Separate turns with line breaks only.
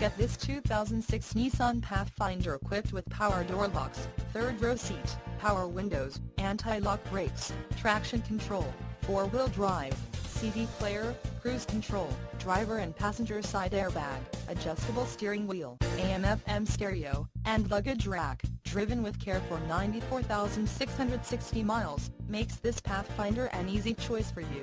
look at this 2006 Nissan Pathfinder equipped with power door locks, third row seat, power windows, anti-lock brakes, traction control, four-wheel drive, CD player, cruise control, driver and passenger side airbag, adjustable steering wheel, AM-FM stereo, and luggage rack, driven with care for 94,660 miles, makes this Pathfinder an easy choice for you.